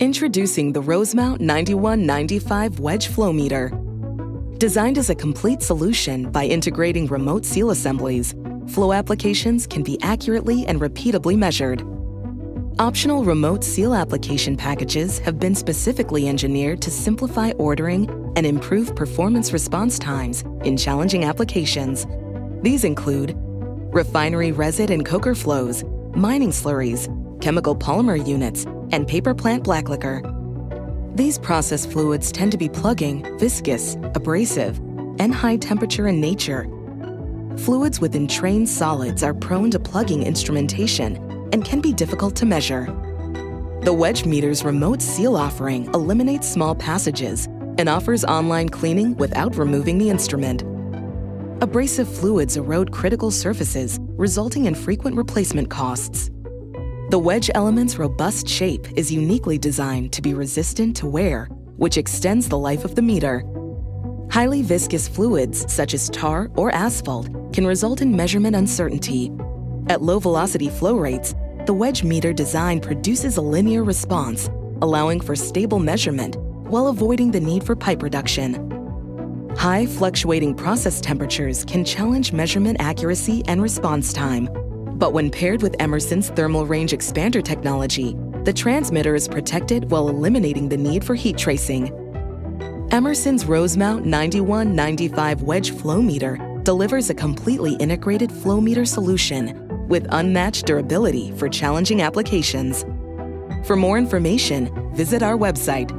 Introducing the Rosemount 9195 Wedge Flow Meter. Designed as a complete solution by integrating remote seal assemblies, flow applications can be accurately and repeatably measured. Optional remote seal application packages have been specifically engineered to simplify ordering and improve performance response times in challenging applications. These include refinery resid and coker flows, mining slurries, chemical polymer units, and paper plant black liquor. These process fluids tend to be plugging, viscous, abrasive, and high temperature in nature. Fluids with entrained solids are prone to plugging instrumentation and can be difficult to measure. The Wedge Meter's remote seal offering eliminates small passages and offers online cleaning without removing the instrument. Abrasive fluids erode critical surfaces, resulting in frequent replacement costs. The wedge element's robust shape is uniquely designed to be resistant to wear, which extends the life of the meter. Highly viscous fluids, such as tar or asphalt, can result in measurement uncertainty. At low velocity flow rates, the wedge meter design produces a linear response, allowing for stable measurement while avoiding the need for pipe reduction. High fluctuating process temperatures can challenge measurement accuracy and response time, but when paired with Emerson's thermal range expander technology, the transmitter is protected while eliminating the need for heat tracing. Emerson's Rosemount 9195 wedge flow meter delivers a completely integrated flow meter solution with unmatched durability for challenging applications. For more information, visit our website